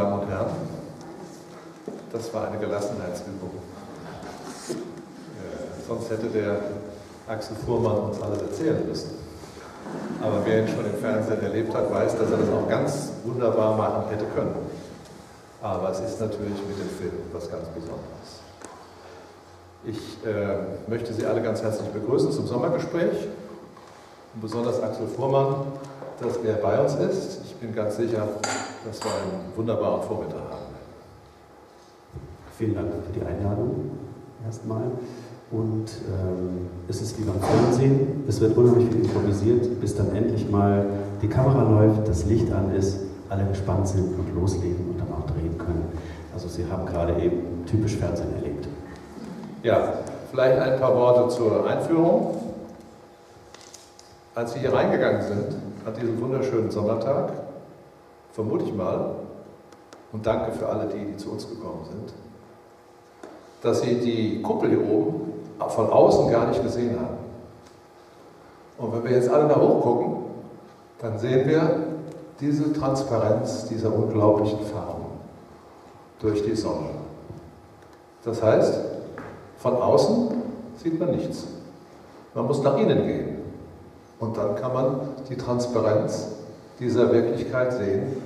Damen und Herren, das war eine Gelassenheitsübung. Äh, sonst hätte der Axel Fuhrmann uns alles erzählen müssen. Aber wer ihn schon im Fernsehen erlebt hat, weiß, dass er das auch ganz wunderbar machen hätte können. Aber es ist natürlich mit dem Film was ganz Besonderes. Ich äh, möchte Sie alle ganz herzlich begrüßen zum Sommergespräch. Und besonders Axel Fuhrmann, dass er bei uns ist. Ich bin ganz sicher, dass wir einen wunderbaren Vormittag haben. Vielen Dank für die Einladung erstmal. Und ähm, es ist wie beim Fernsehen, es wird unheimlich viel improvisiert, bis dann endlich mal die Kamera läuft, das Licht an ist, alle gespannt sind und loslegen und dann auch drehen können. Also Sie haben gerade eben typisch Fernsehen erlebt. Ja, vielleicht ein paar Worte zur Einführung. Als Sie hier reingegangen sind, an diesem wunderschönen Sommertag, vermute ich mal, und danke für alle die, die zu uns gekommen sind, dass Sie die Kuppel hier oben von außen gar nicht gesehen haben. Und wenn wir jetzt alle nach oben gucken, dann sehen wir diese Transparenz dieser unglaublichen Farben durch die Sonne. Das heißt, von außen sieht man nichts. Man muss nach innen gehen. Und dann kann man die Transparenz dieser Wirklichkeit sehen,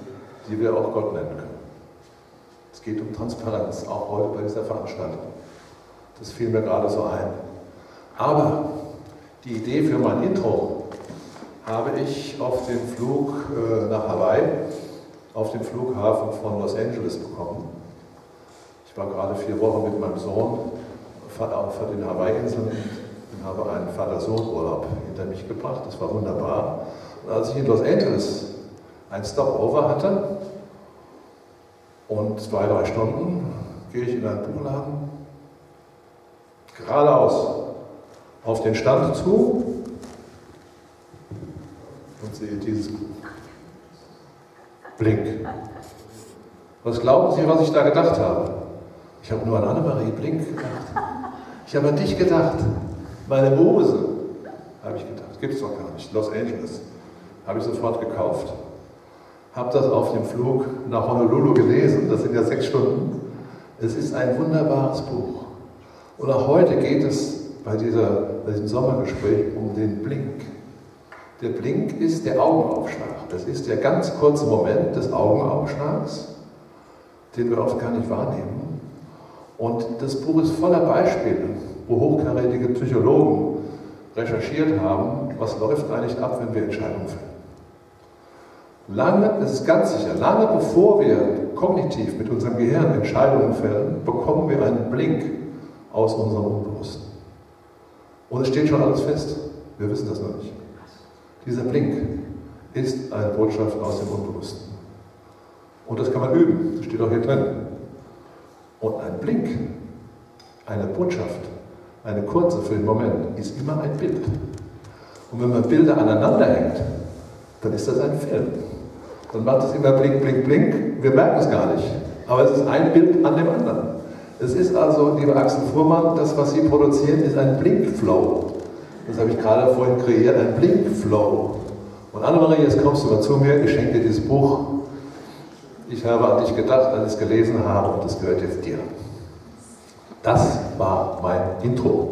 die wir auch Gott nennen können. Es geht um Transparenz, auch heute bei dieser Veranstaltung. Das fiel mir gerade so ein. Aber die Idee für mein Intro habe ich auf dem Flug äh, nach Hawaii, auf dem Flughafen von Los Angeles bekommen. Ich war gerade vier Wochen mit meinem Sohn auf den Hawaii-Inseln habe einen Vater-Sohn-Urlaub hinter mich gebracht. Das war wunderbar. Und als ich in Los Angeles ein Stopover hatte und zwei, drei Stunden, gehe ich in einen Buchladen geradeaus auf den Stand zu und sehe dieses Blink. Was glauben Sie, was ich da gedacht habe? Ich habe nur an Annemarie Blink gedacht. Ich habe an dich gedacht. Meine Mose, habe ich gedacht. Gibt es doch gar nicht. Los Angeles. Habe ich sofort gekauft. Habe das auf dem Flug nach Honolulu gelesen. Das sind ja sechs Stunden. Es ist ein wunderbares Buch. Und auch heute geht es bei, dieser, bei diesem Sommergespräch um den Blink. Der Blink ist der Augenaufschlag. Das ist der ganz kurze Moment des Augenaufschlags, den wir oft gar nicht wahrnehmen. Und das Buch ist voller Beispiele, wo hochkarätige Psychologen recherchiert haben, was läuft eigentlich ab, wenn wir Entscheidungen fällen. Lange, das ist ganz sicher, lange bevor wir kognitiv mit unserem Gehirn Entscheidungen fällen, bekommen wir einen Blink aus unserem Unbewussten. Und es steht schon alles fest. Wir wissen das noch nicht. Dieser Blink ist eine Botschaft aus dem Unbewussten. Und das kann man üben. Das steht auch hier drin. Und ein Blink, eine Botschaft, eine kurze für den Moment, ist immer ein Bild. Und wenn man Bilder aneinander hängt, dann ist das ein Film. Dann macht es immer Blink, Blink, Blink. Wir merken es gar nicht. Aber es ist ein Bild an dem anderen. Es ist also, liebe Axel Fuhrmann, das, was Sie produzieren, ist ein Blinkflow. Das habe ich gerade vorhin kreiert, ein Blinkflow. Und Annemarie, jetzt kommst du mal zu mir, ich schenke dir dieses Buch. Ich habe an dich gedacht, als ich es gelesen habe und das gehört jetzt dir. Das war mein Intro.